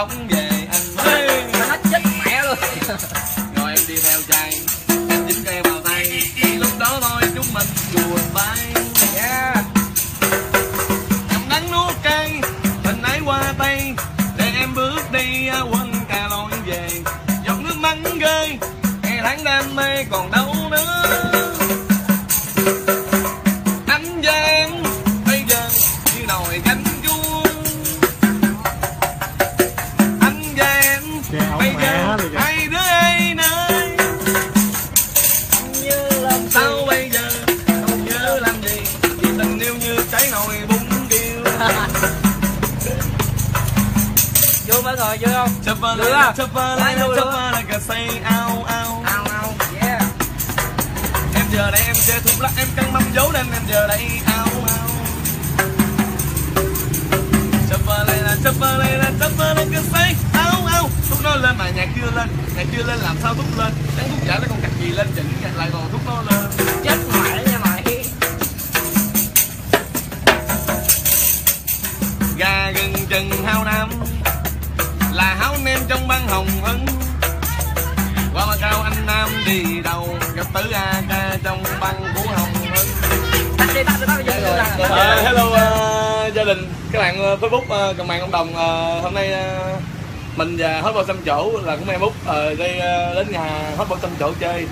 Rồi em trái nồi bún kêu Vui mọi người vui không? Vơ Được lại chập vơ lại luôn. vơ lại cà say ao ao. Ao ao Yeah. Em giờ đây em chơi thuốc lắc em căng mâm dấu nên em giờ đây ao ao. Chập vơ lại là chập vơ lại là chập vơ lại cà say ao ao. Thuốc nó lên mà nhạc chưa lên Nhạc chưa lên làm sao thuốc lên? Đáng thuốc trả nó còn cặt gì lên chỉnh nhạc lại còn thuốc nó lên gà gừng chừng hao nam. Là háo nem trong băng hồng hân qua mà cao anh nam đi đầu gặp tứ a ca trong băng của hồng đi đi đi đi tắt đi Ờ, hello uh, gia đình. Các bạn uh, facebook uh, cộng mạng cộng đồng uh, hôm nay uh, mình và hot boy xăm chỗ là cũng em út ở đây uh, đến nhà hot boy xăm chỗ chơi.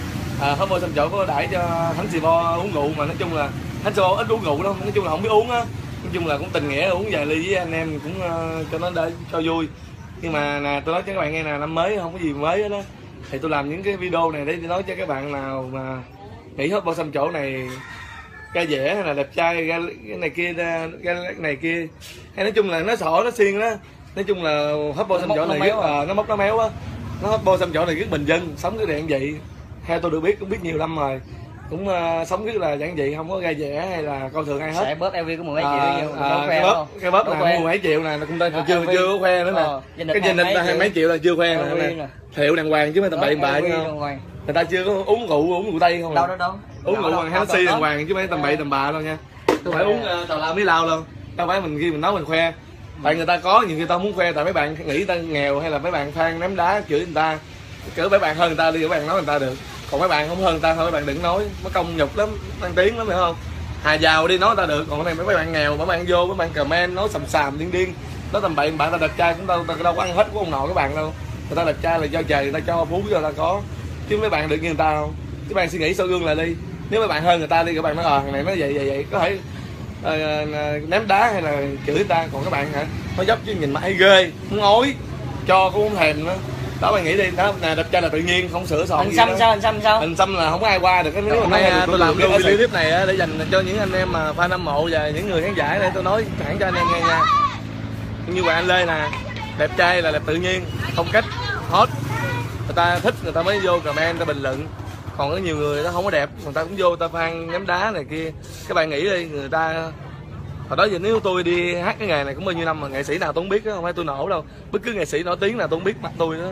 Uh, hot boy xăm chỗ có đãi cho thánh xì bo uống rượu mà nói chung là thánh xì bo ít uống rượu đâu nói chung là không biết uống á nói chung là cũng tình nghĩa uống vài ly với anh em cũng uh, cho nó để cho vui. Nhưng mà nè tôi nói cho các bạn nghe nè năm mới không có gì mới hết đó thì tôi làm những cái video này để nói cho các bạn nào mà nghĩ hot boy xăm chỗ này ca dẻ hay là đẹp trai ga cái này kia ra cái này kia. Hay nói chung là nó sỏ nó xiên đó. Nói chung là hot boy xăm chỗ này rất, à. ờ, nó móc nó méo á. Nó hot boy xăm chỗ này rất bình dân sống cái đèn vậy. Theo tôi được biết cũng biết nhiều năm rồi cũng ờ, sống rất là giản dị không có ga dẻ hay là coi thường ai hết. Sẽ bóp LV có mười mấy À, triệu à, đâu cái bóp cái bóp Đâu là mua mấy triệu nè cũng À, chưa LV. chưa có khoe nữa nè. Ờ, Lịch cái hai ta mấy hai triệu. mấy triệu. là chưa khoe nè. Nè. thiệu đàng hoàng chứ mấy tầm bậy bạ người ta chưa có uống rượu uống rượu tây không à. Đâu đâu. Đâu uống Đâu, rượu đâu, bằng đâu, Hennessy đâu, đàng đâu. hoàng chứ mấy tầm bậy tầm bạ đâu nha. Không phải uống uh, tào lao mỹ lao đâu. Đâu phải mình khi mình nói mình khoe. Tại người ta có nhiều khi ta muốn khoe tại mấy bạn nghĩ ta nghèo hay là mấy bạn than ném đá chửi người ta cỡ mấy bạn hơn người ta đi các bạn nói người ta được còn mấy bạn không hơn tao ta thôi mấy bạn đừng nói nó công nhục lắm mang tiếng lắm hiểu không? Hà giàu đi nói tao ta được còn này mấy bạn nghèo mấy bạn vô mấy bạn comment nói sầm sàm điên điên. Nói tầm bậy bạn ta đẹp trai cũng đâu ta đâu có ăn hết của ông nội các bạn đâu. Người ta đẹp trai là do trời người ta cho phú cho ta có. Chứ mấy bạn được như người ta không? Các bạn suy nghĩ sau gương là đi. Nếu mấy bạn hơn người ta đi các bạn nói ờ thằng này nó vậy vậy vậy. Có thể uh, ném đá hay là chửi người ta. Còn các bạn hả? Nó dốc chứ nhìn mãi ghê không ối cho cũng không thèm nữa đó bạn nghĩ đi. Đó nè đẹp trai là tự nhiên không sửa soạn Hình xăm sao hình xăm sao? hình xăm là không có ai qua được. Cái nếu Hôm mà nay, à, tôi làm luôn video clip này á, để dành cho những anh em mà fan hâm mộ và những người khán giả để tôi nói thẳng cho anh em nghe nha. Như bạn anh lê nè đẹp trai là đẹp tự nhiên phong cách hot. Người ta thích người ta mới vô comment người ta bình luận. Còn có nhiều người nó không có đẹp người ta cũng vô người ta phan ném đá này kia. Các bạn nghĩ đi người ta hồi đó giờ nếu tôi đi hát cái nghề này cũng bao nhiêu năm mà nghệ sĩ nào tôi không biết đó, không phải tôi nổ đâu. Bất cứ nghệ sĩ nổi tiếng nào tôi không biết mặt tôi đó.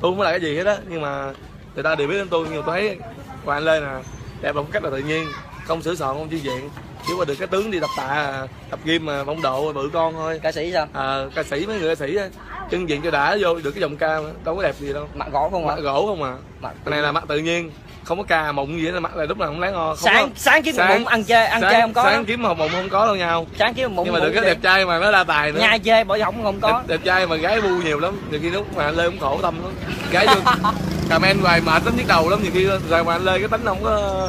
Tôi không có là cái gì hết á nhưng mà người ta đều biết đến tôi nhiều tôi thấy hoàng anh lê nè đẹp một cách là tự nhiên. Không sửa soạn không chi diện chỉ qua được cái tướng đi tập tạ tập gym mà phong độ bự con thôi. Ca sĩ sao? à, ca sĩ mấy người ca sĩ á. Chân diện cho đã vô được cái giọng ca mà, đâu có đẹp gì đâu. Mặt gõ không mặt hả? gỗ không à. Mặt này là mặt tự nhiên không có cà mụn gì hết mặt này lúc nào cũng láng o không Sáng có, sáng kiếm một sáng- bụng ăn chơi ăn sáng, chơi không có. sáng kiếm một mụn không có đâu nhau. Sáng kiếm bụng nhưng mà được cái đẹp trai mà nó đa tài nữa. Nhai chơi bỏ giọng không có. đẹp, đẹp trai mà gái bu nhiều lắm. Nhiều khi lúc mà anh lê cũng khổ tâm lắm. Gái vô comment hoài mệt lắm nhức đầu lắm. Nhiều khi rồi mà anh lê cái tính không có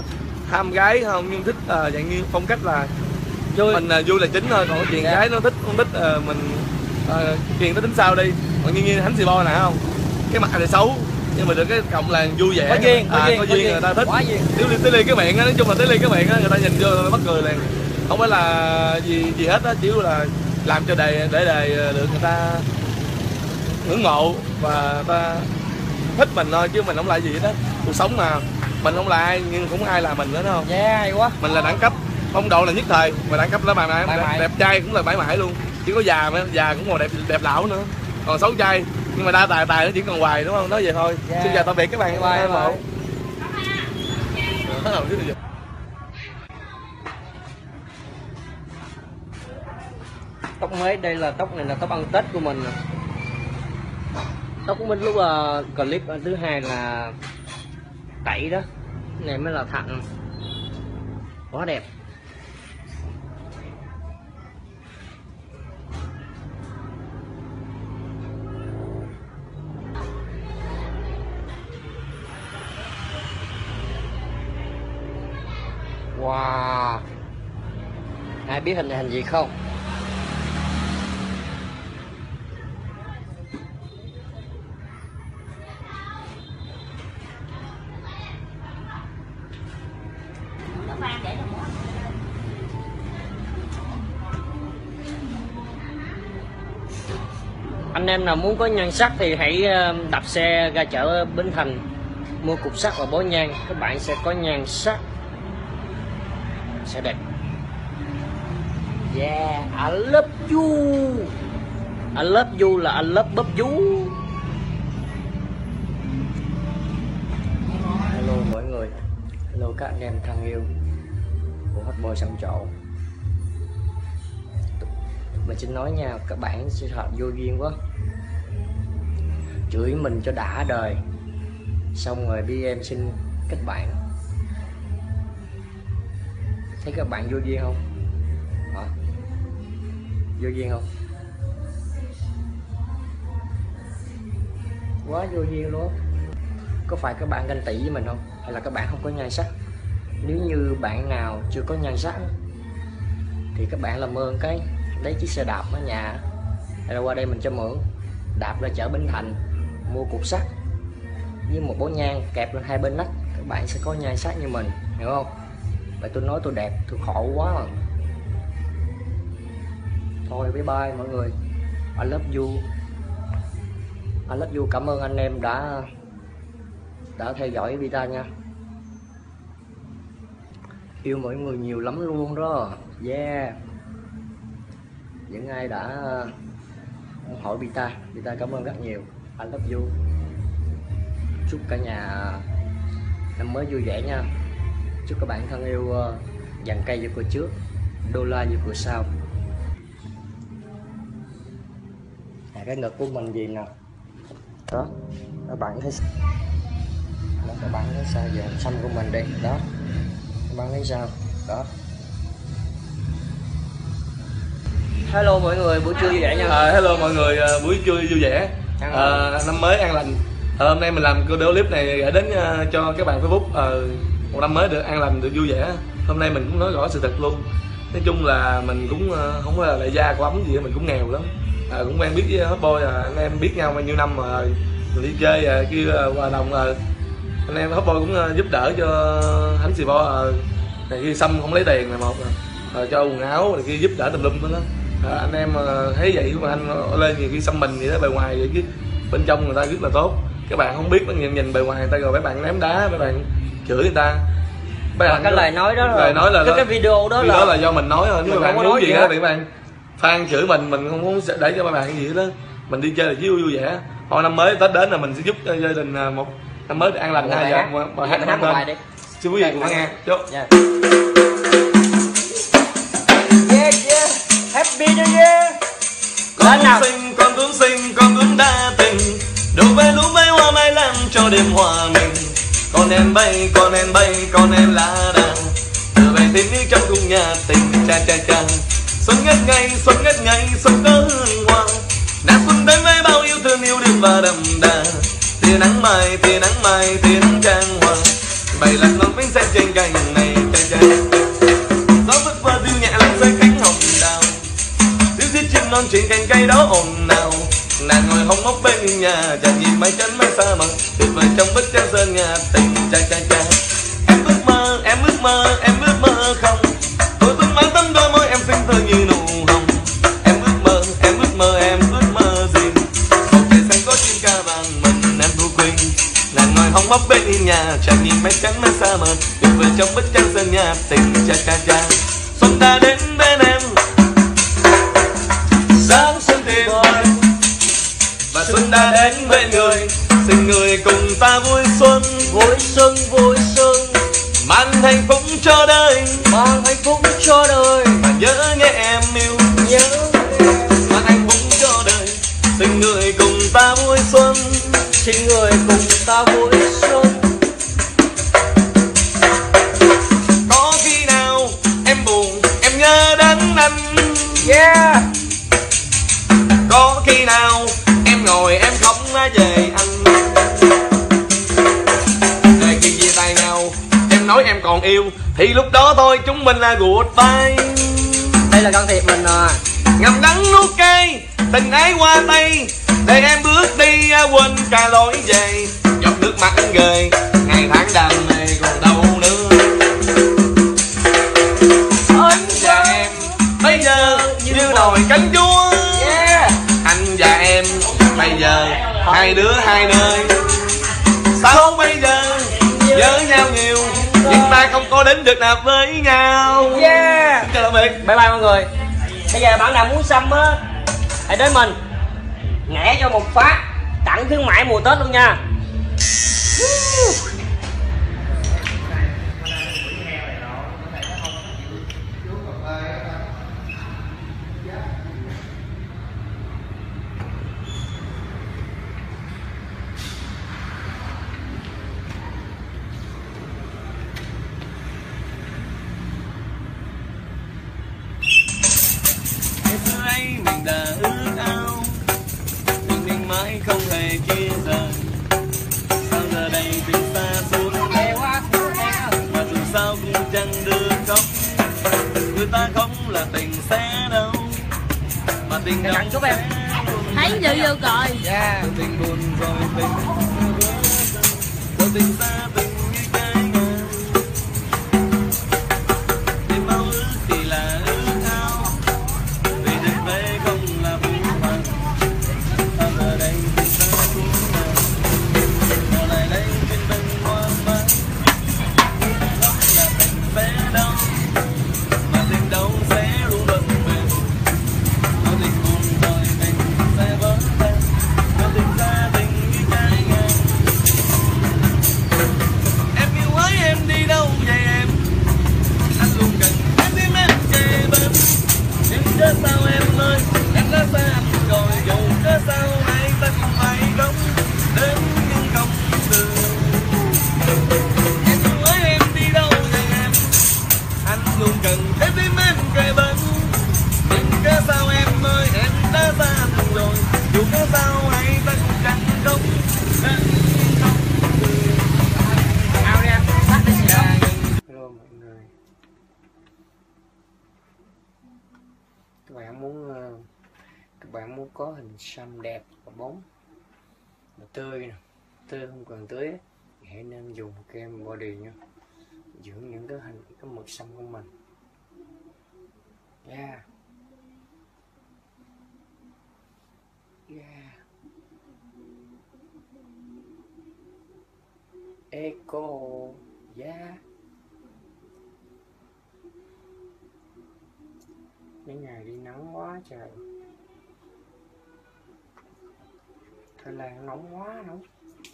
ham gái không nhưng thích à, dạng như phong cách là Vui. mình à, vui là chính thôi. Còn cái chuyện Dạ. gái nó thích không thích à, mình à, chuyện nó tính sao đi. Còn như như thánh xì bo nè không? Cái mặt này xấu nhưng mà được cái cộng là vui vẻ. Có duyên, có à, duyên, có duyên duyên. người ta thích. Quá duyên. tới ly cái miệng á nói chung là tới ly cái miệng á người ta nhìn vô người ta mắc cười liền. Không phải là gì gì hết á chỉ là làm cho đề để đề được người ta ngưỡng mộ và ta thích mình thôi chứ mình không là gì hết á. Cuộc sống mà mình không là ai nhưng cũng ai là mình nữa không? Yeah, hay quá. mình là đẳng cấp phong độ là nhất thời mà đẳng cấp là mãi Mãi đẹp, đẹp trai cũng là mãi mãi luôn. Chỉ có già mới già cũng còn đẹp đẹp lão nữa. Còn xấu trai nhưng mà đa tài tài nó chỉ còn hoài đúng không? Nói vậy thôi. Dạ. xin chào tạm biệt các bạn. Bye, hâm mộ. Bye. Tóc mới đây là tóc này là tóc ăn tết của mình. Tóc của mình lúc uh, clip thứ hai là tẩy đó. Này mới là thẳng. Quá đẹp Wow. Ai biết hình này hình gì không? anh em nào muốn có nhan sắc thì hãy ờ, đạp xe ra chợ Bến Thành, mua cục sắt và bó nhang. Các bạn sẽ có nhan sắc sẽ đẹp. Yeah, I love you. I love you là I love bắp vú. Hello mọi người. Hello các anh em thân yêu của hot boy sân trộn mình xin nói nha, các bạn sẽ thật vô duyên quá. Chửi mình cho đã đời. Xong rồi đi em xin kết bạn thấy các bạn vô duyên không? Hả? Vô duyên không? Quá vô duyên luôn. Có phải các bạn ganh tị với mình không? Hay là các bạn không có nhan sắc? Nếu như bạn nào chưa có nhan sắc thì các bạn làm ơn cái lấy chiếc xe đạp ở nhà. Hay là qua đây mình cho mượn. Đạp ra chợ Bến Thành, mua cục sắt với một bó nhang kẹp lên hai bên nách, các bạn sẽ có nhan sắc như mình, hiểu không? Vậy tôi nói tôi đẹp, tôi khổ quá mà thôi, bye bye mọi người. I love you. I love you, cảm ơn anh em đã đã theo dõi Vita nha. Yêu mọi người nhiều lắm luôn đó. Yeah. Những ai đã uh, ủng hộ Vita Vita cảm ơn rất nhiều. I love you. Chúc cả nhà, năm mới vui vẻ nha chúc các bạn thân yêu uh, dàn cây như cửa trước đô la như cửa sau. À, cái ngực của mình gì nè? Đó các bạn thấy đó, các bạn thấy sao giờ xăm của mình đây đó các bạn thấy sao đó. Hello mọi người buổi trưa vui vẻ nha. À, hello mọi người à, buổi trưa vui vẻ. À, năm mới an lành. À, hôm nay mình làm video clip này gửi đến uh, cho các bạn facebook à, một năm mới được an lành được vui vẻ. Hôm nay mình cũng nói rõ sự thật luôn. Nói chung là mình cũng ờ, không phải là đại gia của ấm gì mình cũng nghèo lắm. À, cũng quen biết với hot boy à, anh em biết nhau bao nhiêu năm rồi. Mình đi chơi à, kia à, ờ, hòa đồng à, anh em hot boy cũng à, giúp đỡ cho hắn xì bo à, này kia xăm không lấy tiền là một à, cho quần áo này kia giúp đỡ tùm lum đó. À, anh em à, thấy vậy mà anh lên nhiều khi xăm mình vậy đó bề ngoài vậy chứ. Bên trong người ta rất là tốt. Các bạn không biết nhìn nhìn bề ngoài người ta rồi mấy bạn ném đá mấy bạn chửi người ta. Mấy Và cái lời nói đó là lời nói là cái, cái video đó là đó là do mình nói thôi Mình mà bạn muốn nói gì hết. thì bạn phan chửi mình mình không muốn để cho mấy bạn gì hết đó. Mình đi chơi là chiếu vui vẻ. Hồi năm mới tết đến là mình sẽ giúp cho gia đình à, một năm mới được an lành hai giờ mà, Dạ, hát một bài đi. Xin quý vị cùng nghe. chốt yeah. yeah yeah. Happy new year. Con nào. xinh con bướm xinh con bướm đa tình. Đổ về lũ bay hoa mai làm cho đêm hòa mình con em bay, con em bay, con em lá đàn trở về thêm nước trong cung nhà tình cha cha cha. Xuân ngất ngây, xuân ngất ngây, xuân có hương hoa nắng xuân đến với bao yêu thương yêu đương và đậm đà. Tia nắng mai, tia nắng mai, tia nắng trang hoa. Bay lạc lòng bánh xe trên cành này, cha cha. Gió vất qua dịu nhẹ làm rơi cánh hồng đào. Tiếng giết chim non trên cành cây đó ồn nào nàng ngồi hóng móc bên nhà, chàng nhìn mái chân mái xa mờ, tuyệt vời trong bức tranh sơn nhà, tình cha cha cha em ước mơ, em ước mơ, em ước mơ không? Tôi vẫn mang tấm đôi môi em xinh thơ như nụ hồng. Em ước mơ, em ước mơ, em ước mơ gì? Một trời xanh có chim ca vàng, mình em thu quỳnh. Nàng ngồi hóng móc bên nhà, chàng nhìn mái trắng mái xa mờ, tuyệt vời trong bức tranh sơn nhà, tình nói em còn yêu thì lúc đó thôi chúng mình là goodbye đây là can thiệp mình à. Ngầm đắng nuốt cay tình ái qua tay để em bước đi à, quên cả lối về. Giọt nước mắt anh gời ngày tháng đam mê còn đâu nữa. Anh và em bây giờ như nồi canh chua. Yeah. Anh và em bây giờ hai đứa hai nơi. Sao bây giờ nhớ nhau nhiều nhưng ta không có đến được nào với nhau. Yeah. Chào tạm biệt. Bye bye mọi người. Bây giờ bạn nào muốn xăm á hãy đến mình. Nhảy cho một phát tặng khuyến mãi mùa tết luôn nha Sao giờ đây tình xa xuống Mà dù sao cũng chẳng được khóc. Người ta không là tình sẽ đâu. Mà tình không chút em. thấy dự vô rồi. Yeah tình buồn rồi tình tình xa tình cái hình cái mực xăm của mình. Yeah. Yeah. Eco yeah. Mấy ngày đi nắng quá trời. Thái là nóng quá nóng.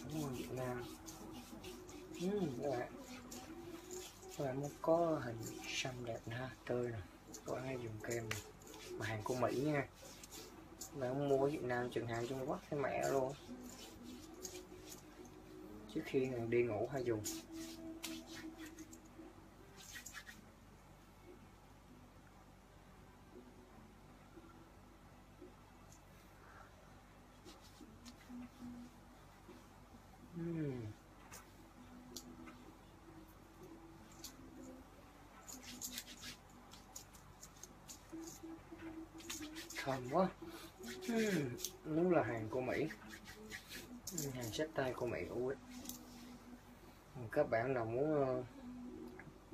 Nóng hơn Việt Nam ừ, các bạn các bạn muốn có hình xăm đẹp nè ha tươi nè. Các bạn hãy dùng kem này. mà hàng của Mỹ nha. Mà không mua ở Việt Nam chừng hàng Trung Quốc hay mẹ luôn. Trước khi đi ngủ hay dùng. Thơm quá. Uhm, đúng là hàng của Mỹ. Hàng sách tay của Mỹ ui các bạn nào muốn uh,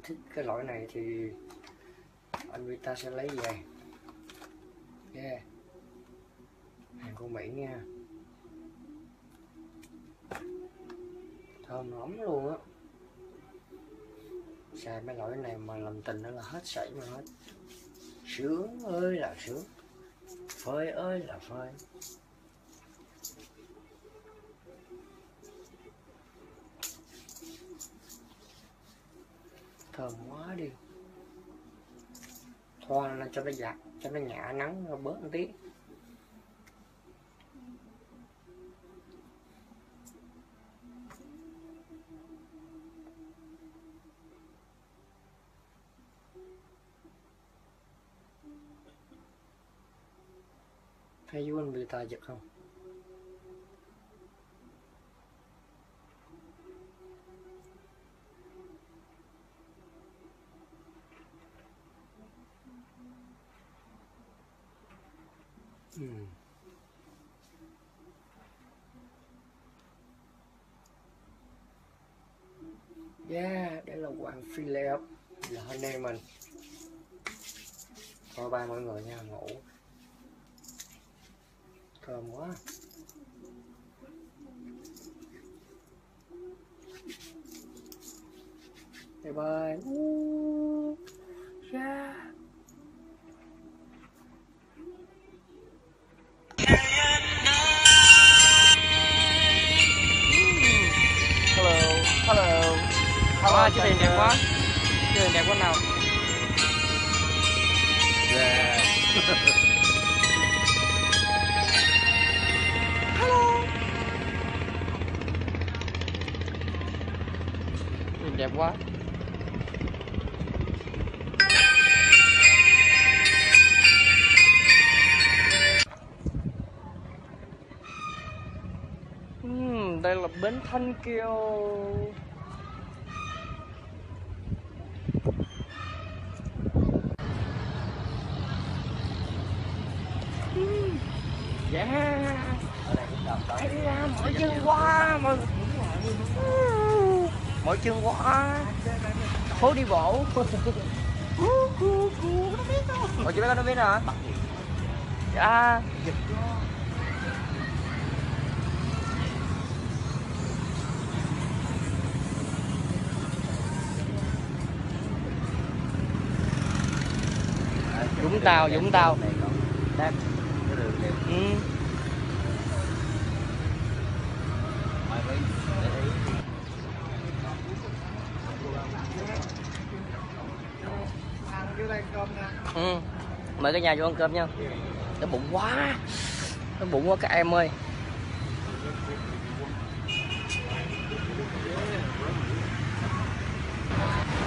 thích cái loại này thì anh Vita sẽ lấy về. Yeah. hàng của Mỹ nha. Thơm lắm luôn á. Xài mấy loại này mà làm tình nó là hết sảy mà hết sướng ơi là sướng. Phơi ơi là phơi. Thơm quá đi. Thoa lên cho nó giặt, cho nó nhả nắng, nó bớt một tí. Thấy chú anh bị tai giật không Ừm. Yeah, đây là quán Philip là anh em mình Thôi ba mọi người nha, ngủ Thơm quá Ooh, Yeah Hello, hello Wow, chiếc đèn đẹp quá. Chiếc đèn đẹp quá nào. Yeah. Nhìn đẹp quá đây là bến Thanh Kiều. Yeah. Hay da, mỏi chân quá mà mỏi chân quá phố đi bộ. Ủa chị bé con nó biết hả? Dạ Vũng Tàu, Vũng Tàu. Cái ừ. Mời ừ. Mời cả nhà vô ăn cơm nha. Nó bụng quá. Nó bụng quá các em ơi.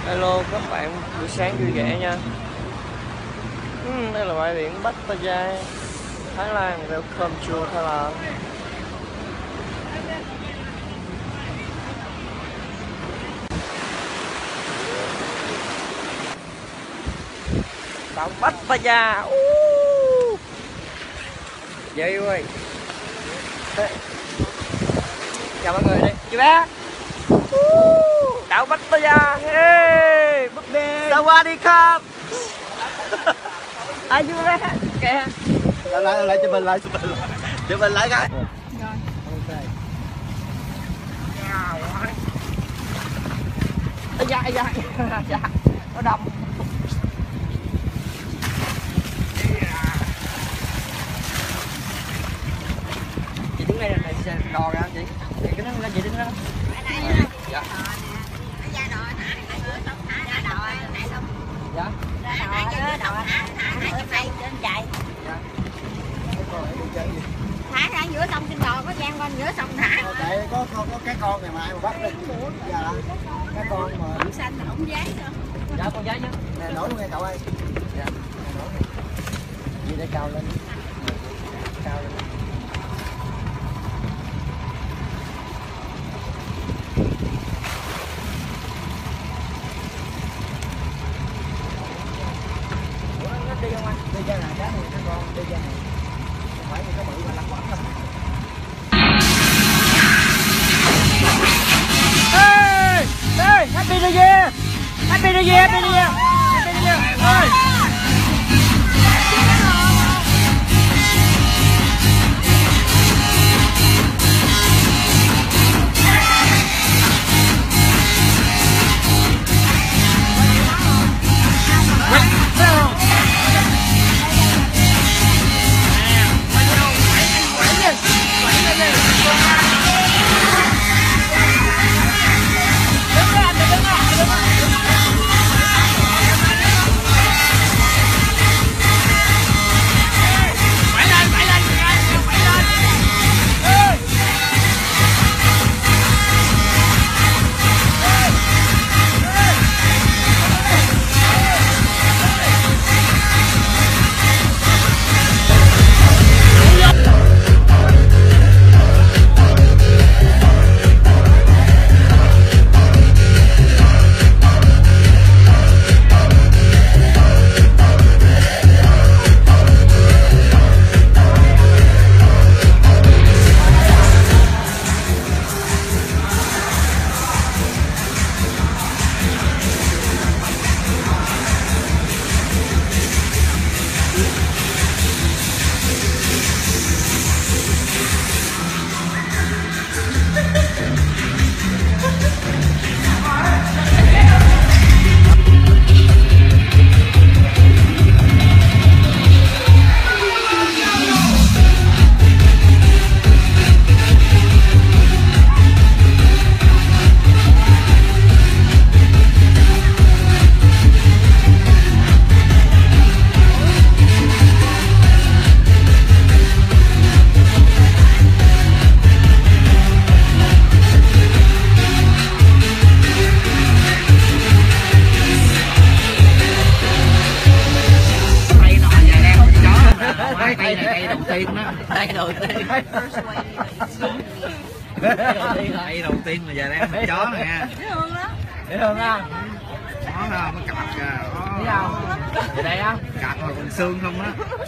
Hello các bạn. Buổi sáng vui vẻ nha ừ, Đây là bãi biển Pattaya Thái Lan. Welcome to Thái Lan. Đảo Pattaya uh. Vậy ơi Chào mọi người đi chú bé. Uh. Đảo Pattaya hey. Búp bê Sawadee Ai chú bé Kìa Lại lại lại cho mình lại cho mình lại. Cho mình lại cái. Da, ây da, ây da, nó đâm Chị đứng đây là xe đò ra chị Chị cái nó lên chị đứng đó Dạ Dạ thả ra giữa sông trên đò có gian con giữa sông thả tại có có, có cái con này mà ai mà bắt được dạ cái con mà ổng xanh là ổng giấy sao Dạ con giấy chứ nè nổi luôn nghe cậu ơi Dạ nổi đi để cao lên Cao lên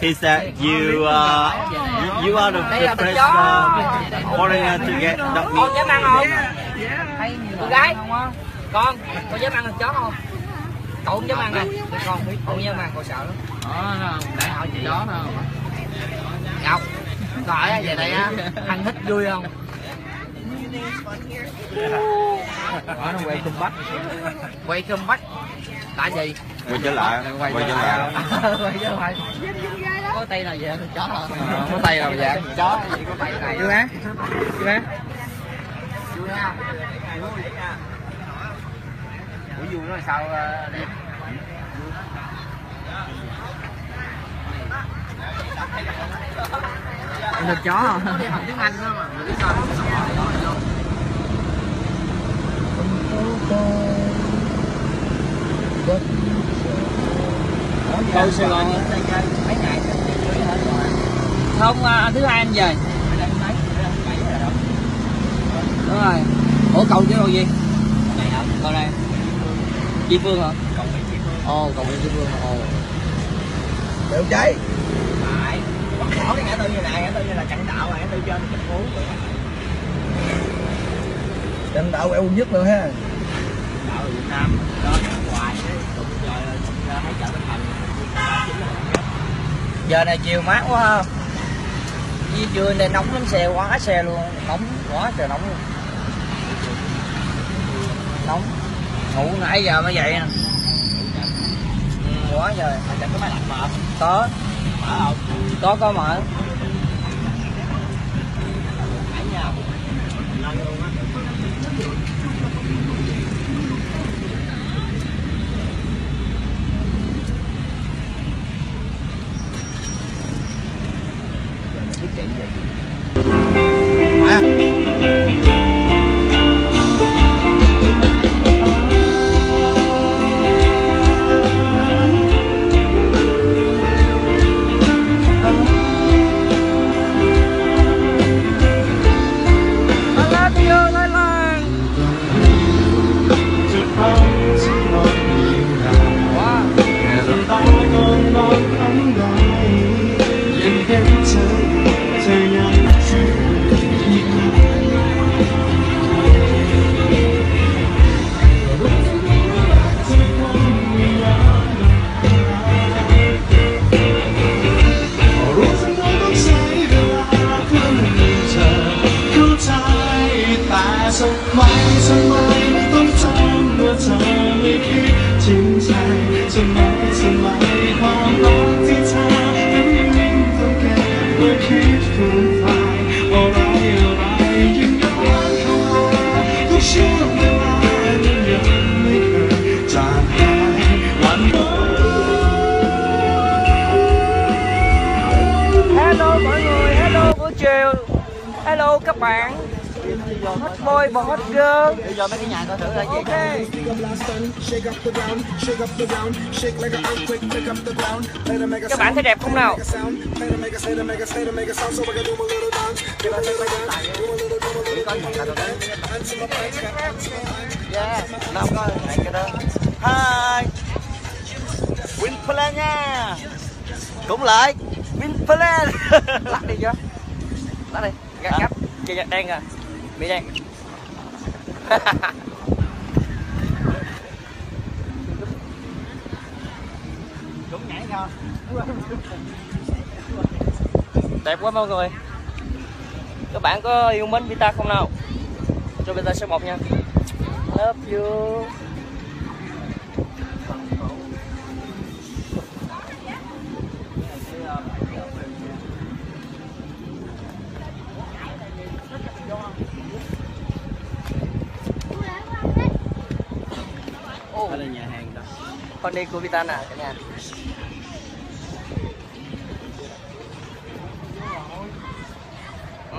He said you uh, you are the, the first uh, foreigner to get dog con meat. dám ăn không? Con gái. Con con dám ăn thịt chó không? Cậu không dám ăn à con biết con dám ăn con sợ lắm. Đó để hỏi chị chó đâu ngọc gọi về đây á ăn thích vui không? Đó nó quay cung bách quay cơm bắt tại gì? Quay trở lại, quay trở lại. quay trở lại có tay nào ăn thịt chó hả? Có tay nào dạ chó. Gì có tay này chú má chú má vui ha buổi vui nó sao ờ, đẹp ăn thịt chó không đi học tiếng Anh đó mà biết sao câu Sài Gòn mấy ngày không à, thứ hai anh về. Đúng rồi. Ủa cầu chứ đâu gì? Này hả cầu này chị phương hả? Ồ cầu chị phương ồ. Đều cháy phải. Bắt bỏ cái ngã tư như này ngã tư như là chặn đạo mà ngã tư trên chặn phố đánh đạo eo nhất nữa ha. Đạo ở Việt Nam đó ngoài đấy cũng rồi thấy chợ giờ này chiều mát quá ha. Di trưa đây nóng lên xe quá xe luôn. Nóng quá trời nóng luôn. Nóng. Ngủ nãy giờ mới dậy nè. Ừ, quá giờ Chẳng có máy lạnh mà. có. Mở không? có có mở bạn Hot boy và hot girl Bây giờ mấy cái nhà coi thử là gì Các bạn thấy đẹp không nào Yeah, nào coi cái đó Hi. Winplan nha. Cũng lại. Winplan. lắc đi chưa lắc đi gắt chị đen à? Bị đen. Cũng nhảy không? đẹp quá mọi người. Các bạn có yêu mến Vita không nào? Cho Vita số 1 nha. Love you con đi của Vita nè cả nhà. Ừ.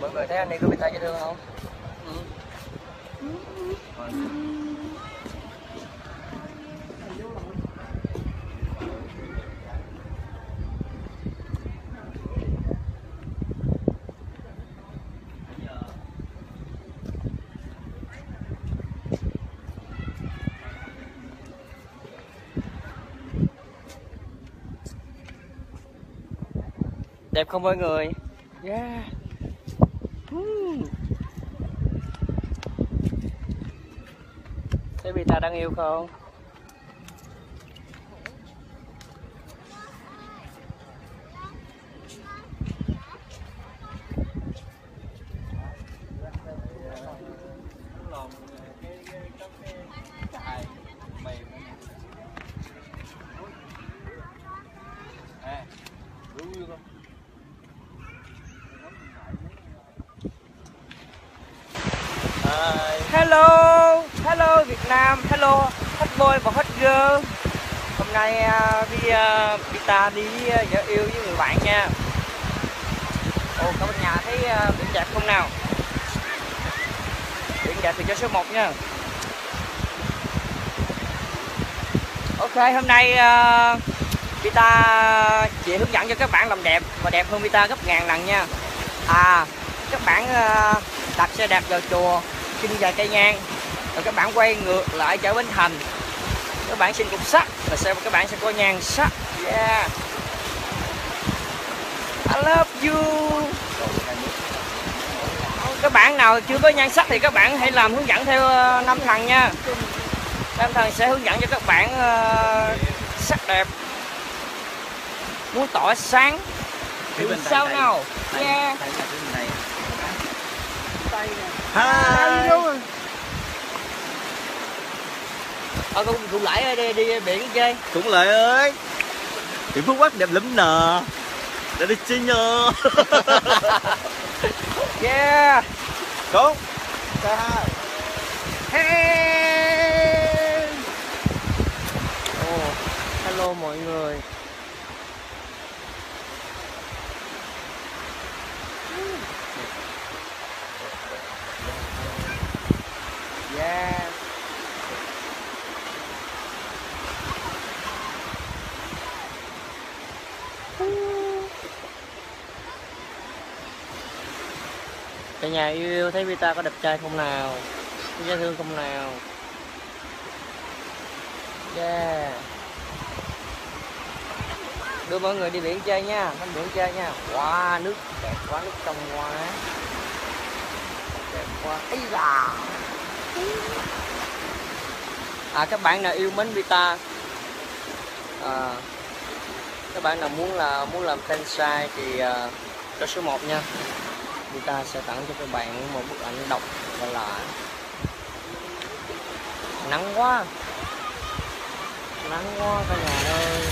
Mọi người thấy anh đi bị Vita dễ thương không? Ừ. ừ. Đẹp không mọi người? Yeah. Hmm. thấy Vita đang yêu không Hello, hello Việt Nam, hello hot boy và hot girl Hôm nay uh, đi ta đi ờ, uh, vợ yêu với người bạn nha. Ồ, cả bên nhà thấy ờ, biển đẹp không nào? Biển đẹp thì cho số 1 nha. Ok, hôm nay ờ, uh, Vita chỉ hướng dẫn cho các bạn làm đẹp và đẹp hơn Vita gấp ngàn lần nha. À, các bạn uh, đặt xe đạp vào chùa xin dài cây nhang rồi các bạn quay ngược lại chợ Bến Thành. Các bạn xin cục sắt và sau các bạn sẽ có nhang sắt yeah. I love you. Các bạn nào chưa có nhan sắc thì các bạn hãy làm hướng dẫn theo ờ, năm thằng nha. Năm thằng sẽ hướng dẫn cho các bạn uh, sắc đẹp. Muốn tỏ sáng. Thì sao nào? Yeah. Hi. Ờ cũng cũng lại đi, đi biển chơi. Cũng lại ơi thì Phú Quốc đẹp lắm nè. Để đi chơi nhờ. Yeah Đúng. Hey oh, hello mọi người Yeah Cả nhà yêu yêu thấy Vita có đẹp trai không nào? Có dễ thương không nào? Yeah. Đưa mọi người đi biển chơi nha Tắm biển chơi nha. Wow nước đẹp quá nước trong quá Đẹp quá. Ấy là. À các bạn nào yêu mến Vita? À, Các bạn nào muốn là muốn làm fan sai thì à, uh, cho số 1 nha chúng ta sẽ tặng cho các bạn một bức ảnh độc và lạ. Nắng quá. Nắng quá cả nhà ơi.